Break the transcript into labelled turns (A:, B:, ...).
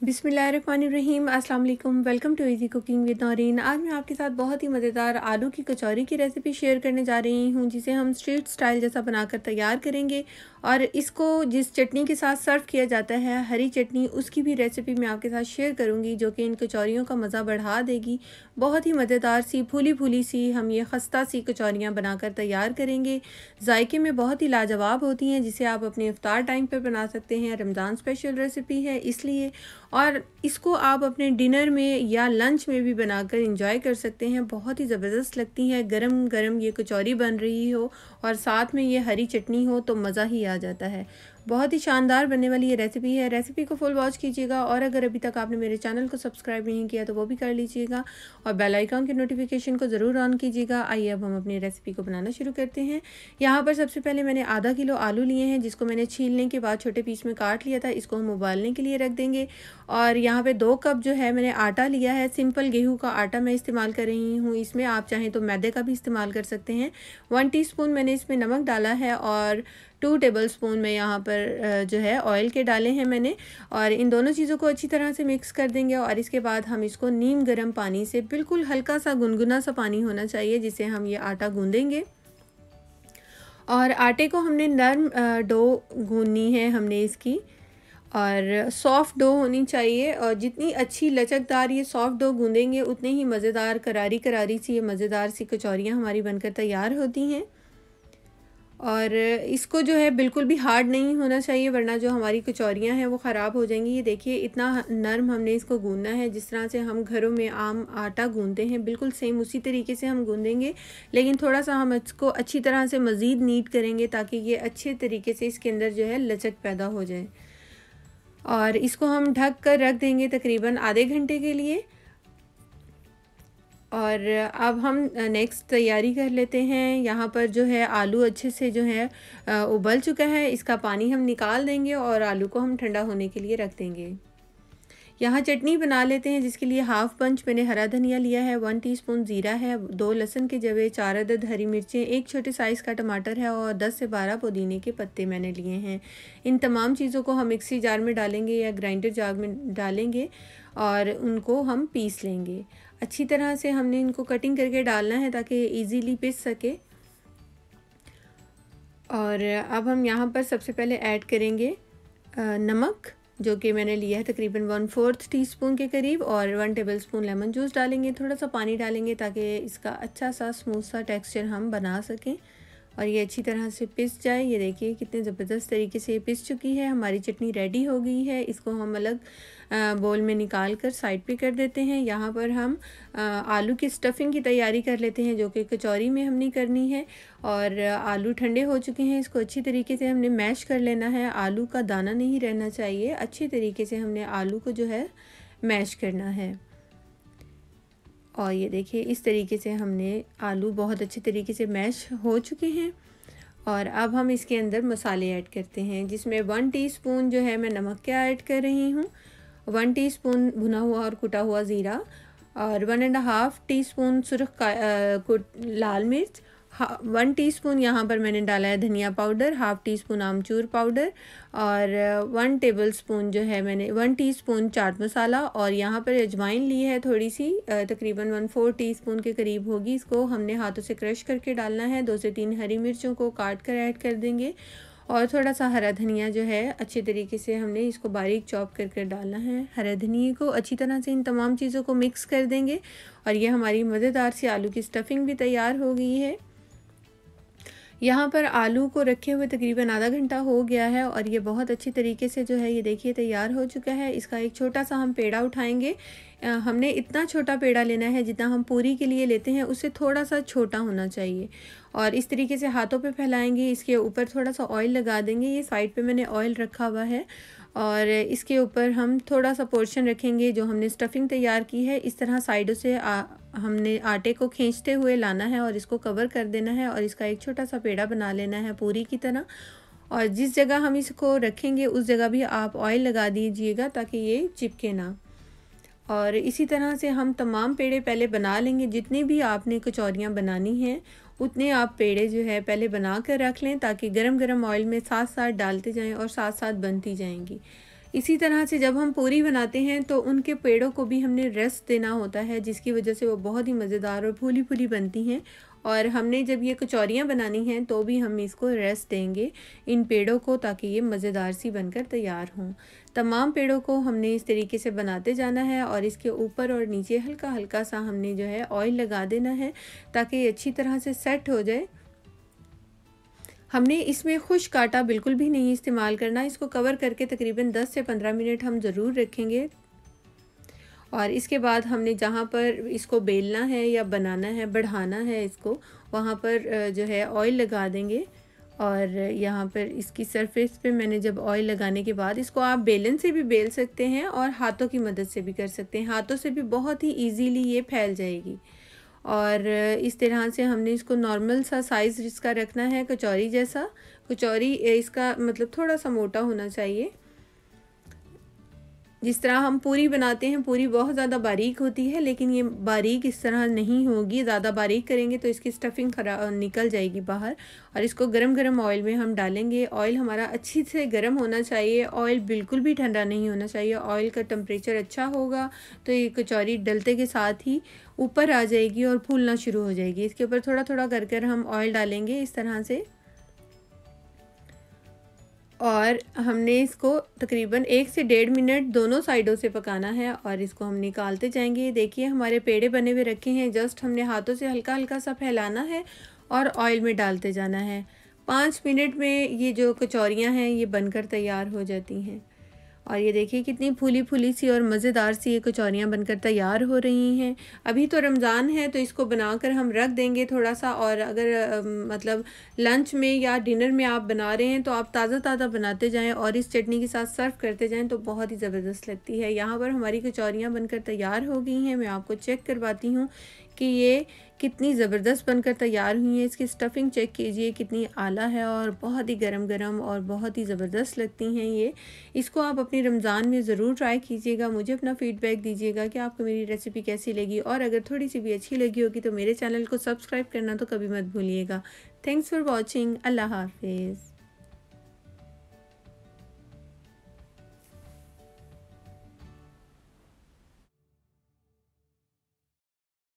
A: बिसमीम अस्सलाम वालेकुम to easy cooking with Naureen. आज मैं आपके साथ बहुत ही मज़ेदार आलू की कचौरी की रेसिपी शेयर करने जा रही हूँ, जिसे हम स्ट्रीट स्टाइल जैसा बनाकर तैयार करेंगे और इसको जिस चटनी के साथ सर्व किया जाता है, हरी चटनी, उसकी भी रेसिपी मैं आपके साथ शेयर करूँगी, जो कि इन कचौरियों का मज़ा बढ़ा देगी। बहुत ही मज़ेदार सी फूली फूली सी हम ये खस्ता सी कचौरियाँ बनाकर तैयार करेंगे। जायके में बहुत ही लाजवाब होती हैं, जिसे आप अपने इफ्तार टाइम पर बना सकते हैं। रमज़ान स्पेशल रेसिपी है, इसलिए और इसको आप अपने डिनर में या लंच में भी बनाकर इंजॉय कर सकते हैं। बहुत ही ज़बरदस्त लगती है। गरम गरम ये कचौरी बन रही हो और साथ में ये हरी चटनी हो तो मज़ा ही आ जाता है। बहुत ही शानदार बनने वाली ये रेसिपी है। रेसिपी को फुल वॉच कीजिएगा और अगर अभी तक आपने मेरे चैनल को सब्सक्राइब नहीं किया तो वो भी कर लीजिएगा और बेल आइकॉन के नोटिफिकेशन को ज़रूर ऑन कीजिएगा। आइए, अब हम अपनी रेसिपी को बनाना शुरू करते हैं। यहाँ पर सबसे पहले मैंने आधा किलो आलू लिए हैं, जिसको मैंने छीलने के बाद छोटे पीस में काट लिया था, इसको हम उबालने के लिए रख देंगे। और यहाँ पर दो कप जो है मैंने आटा लिया है। सिंपल गेहूँ का आटा मैं इस्तेमाल कर रही हूँ। इसमें आप चाहें तो मैदे का भी इस्तेमाल कर सकते हैं। वन टी मैंने इसमें नमक डाला है और टू टेबल स्पून में यहाँ पर जो है ऑयल के डाले हैं मैंने और इन दोनों चीज़ों को अच्छी तरह से मिक्स कर देंगे और इसके बाद हम इसको नीम गर्म पानी से बिल्कुल हल्का सा गुनगुना सा पानी होना चाहिए, जिसे हम ये आटा गूँधेंगे और आटे को हमने नरम डो गूंदनी है हमने इसकी और सॉफ्ट डो होनी चाहिए और जितनी अच्छी लचकदार ये सॉफ्ट डो गूंदेंगे, उतने ही मज़ेदार करारी करारी सी ये मज़ेदार सी कचौरियाँ हमारी बनकर तैयार होती हैं। और इसको जो है बिल्कुल भी हार्ड नहीं होना चाहिए, वरना जो हमारी कचौरियाँ हैं वो ख़राब हो जाएँगी। ये देखिए, इतना नरम हमने इसको गूंदना है, जिस तरह से हम घरों में आम आटा गूंदते हैं, बिल्कुल सेम उसी तरीके से हम गूंदेंगे। लेकिन थोड़ा सा हम इसको अच्छी तरह से मज़ीद नीट करेंगे, ताकि ये अच्छे तरीके से इसके अंदर जो है लचक पैदा हो जाए। और इसको हम ढक कर रख देंगे तकरीबन आधे घंटे के लिए। और अब हम नेक्स्ट तैयारी कर लेते हैं। यहाँ पर जो है आलू अच्छे से जो है उबल चुका है। इसका पानी हम निकाल देंगे और आलू को हम ठंडा होने के लिए रख देंगे। यहाँ चटनी बना लेते हैं, जिसके लिए हाफ़ पंच मैंने हरा धनिया लिया है वन टीस्पून ज़ीरा है, दो लहसुन के जवे, चार अदद हरी मिर्चें, एक छोटे साइज़ का टमाटर है और दस से बारह पुदीने के पत्ते मैंने लिए हैं। इन तमाम चीज़ों को हम मिक्सी जार में डालेंगे या ग्राइंडर जार में डालेंगे। और उनको हम पीस लेंगे। अच्छी तरह से हमने इनको कटिंग करके डालना है ताकि इजीली पिस सके। और अब हम यहाँ पर सबसे पहले ऐड करेंगे नमक, जो कि मैंने लिया है तकरीबन वन फोर्थ टीस्पून के करीब और one tablespoon lemon juice डालेंगे। थोड़ा सा पानी डालेंगे ताकि इसका अच्छा सा स्मूथ सा टेक्सचर हम बना सकें। और ये अच्छी तरह से पिस जाए। ये देखिए कितने ज़बरदस्त तरीके से ये पिस चुकी है। हमारी चटनी रेडी हो गई है। इसको हम अलग बोल में निकाल कर साइड पे कर देते हैं। यहाँ पर हम आलू की स्टफिंग की तैयारी कर लेते हैं, जो कि कचौरी में हमने करनी है। और आलू ठंडे हो चुके हैं, इसको अच्छी तरीके से हमने मैश कर लेना है। आलू का दाना नहीं रहना चाहिए, अच्छी तरीके से हमने आलू को जो है मैश करना है। और ये देखिए, इस तरीके से हमने आलू बहुत अच्छे तरीके से मैश हो चुके हैं। और अब हम इसके अंदर मसाले ऐड करते हैं, जिसमें वन टीस्पून जो है मैं नमक के ऐड कर रही हूँ। वन टीस्पून भुना हुआ और कुटा हुआ ज़ीरा और one and half teaspoon सुरख का लाल मिर्च वन टीस्पून यहाँ पर मैंने डाला है धनिया पाउडर, हाफ़ टी स्पून आमचूर पाउडर और वन टेबल स्पून जो है मैंने, वन टीस्पून चाट मसाला और यहाँ पर अजवाइन ली है थोड़ी सी तकरीबन वन फोर टीस्पून के करीब होगी इसको। हमने हाथों से क्रश करके डालना है, दो से तीन हरी मिर्चों को काट कर ऐड कर देंगे और थोड़ा सा हरा धनिया जो है, अच्छे तरीके से हमने इसको बारीक चॉप कर कर डालना है। हरा धनिया को अच्छी तरह से इन तमाम चीज़ों को मिक्स कर देंगे और ये हमारी मज़ेदार सी आलू की स्टफिंग भी तैयार हो गई है। यहाँ पर आलू को रखे हुए तकरीबन आधा घंटा हो गया है और ये बहुत अच्छी तरीके से जो है ये देखिए तैयार हो चुका है। इसका एक छोटा सा हम पेड़ा उठाएँगे। हमने इतना छोटा पेड़ा लेना है जितना हम पूरी के लिए लेते हैं, उससे थोड़ा सा छोटा होना चाहिए। और इस तरीके से हाथों पे फैलाएँगे, इसके ऊपर थोड़ा सा ऑयल लगा देंगे। ये साइड पे मैंने ऑयल रखा हुआ है। और इसके ऊपर हम थोड़ा सा पोर्शन रखेंगे जो हमने स्टफिंग तैयार की है। इस तरह साइडों से आ, हमने आटे को खींचते हुए लाना है और इसको कवर कर देना है और इसका एक छोटा सा पेड़ा बना लेना है पूरी की तरह। और जिस जगह हम इसको रखेंगे उस जगह भी आप ऑयल लगा दीजिएगा ताकि ये चिपके ना। और इसी तरह से हम तमाम पेड़े पहले बना लेंगे। जितनी भी आपने कचौरियाँ बनानी हैं उतने आप पेड़े जो है पहले बना कर रख लें ताकि गरम गरम ऑयल में साथ साथ डालते जाएँ और साथ साथ बनती जाएँगी। इसी तरह से जब हम पूरी बनाते हैं तो उनके पेड़ों को भी हमने रेस्ट देना होता है, जिसकी वजह से वो बहुत ही मज़ेदार और फूली फूली बनती हैं। और हमने जब ये कचौरियाँ बनानी हैं तो भी हम इसको रेस्ट देंगे इन पेड़ों को, ताकि ये मज़ेदार सी बनकर तैयार हों। तमाम पेड़ों को हमने इस तरीके से बनाते जाना है, और इसके ऊपर और नीचे हल्का हल्का सा हमने जो है ऑयल लगा देना है, ताकि ये अच्छी तरह से सेट हो जाए। हमने इसमें खुश काटा बिल्कुल भी नहीं इस्तेमाल करना। इसको कवर करके तकरीबन 10 से 15 मिनट हम ज़रूर रखेंगे। और इसके बाद हमने जहाँ पर इसको बेलना है या बनाना है, बढ़ाना है इसको, वहाँ पर जो है ऑयल लगा देंगे। और यहाँ पर इसकी सरफेस पे मैंने जब ऑयल लगाने के बाद इसको आप बेलन से भी बेल सकते हैं और हाथों की मदद से भी कर सकते हैं। हाथों से भी बहुत ही इजीली ये फैल जाएगी। और इस तरह से हमने इसको नॉर्मल सा साइज़ इसका रखना है, कचौरी जैसा, कचौरी इसका मतलब थोड़ा सा मोटा होना चाहिए। जिस तरह हम पूरी बनाते हैं, पूरी बहुत ज़्यादा बारीक होती है, लेकिन ये बारीक इस तरह नहीं होगी, ज़्यादा बारीक करेंगे तो इसकी स्टफिंग खराब निकल जाएगी बाहर। और इसको गरम गरम ऑयल में हम डालेंगे। ऑयल हमारा अच्छी से गर्म होना चाहिए। ऑयल बिल्कुल भी ठंडा नहीं होना चाहिए। ऑयल का टम्परेचर अच्छा होगा तो ये कचौरी डलते के साथ ही ऊपर आ जाएगी और फूलना शुरू हो जाएगी। इसके ऊपर थोड़ा थोड़ा कर कर हम ऑयल डालेंगे। इस तरह से और हमने इसको तकरीबन एक से डेढ़ मिनट दोनों साइडों से पकाना है और इसको हम निकालते जाएँगे। देखिए, हमारे पेड़े बने हुए रखे हैं। जस्ट हमने हाथों से हल्का हल्का सा फैलाना है और ऑयल में डालते जाना है। पाँच मिनट में ये जो कचौरियाँ हैं, ये बनकर तैयार हो जाती हैं। और ये देखिए कितनी फूली फूली सी और मज़ेदार सी ये कचौरियाँ बनकर तैयार हो रही हैं। अभी तो रमज़ान है तो इसको बनाकर हम रख देंगे थोड़ा सा और अगर मतलब लंच में या डिनर में आप बना रहे हैं तो आप ताज़ा ताज़ा बनाते जाएँ और इस चटनी के साथ सर्व करते जाएँ तो बहुत ही ज़बरदस्त लगती है। यहाँ पर हमारी कचौरियाँ बनकर तैयार हो गई हैं। मैं आपको चेक करवाती हूँ कि ये कितनी ज़बरदस्त बनकर तैयार हुई है। इसकी स्टफिंग चेक कीजिए, कितनी आला है और बहुत ही गरम गरम और बहुत ही ज़बरदस्त लगती हैं ये। इसको आप अपने रमज़ान में ज़रूर ट्राई कीजिएगा। मुझे अपना फ़ीडबैक दीजिएगा कि आपको मेरी रेसिपी कैसी लगी और अगर थोड़ी सी भी अच्छी लगी होगी तो मेरे चैनल को सब्सक्राइब करना तो कभी मत भूलिएगा। थैंक्स फॉर वॉचिंग अल्लाह हाफिज़।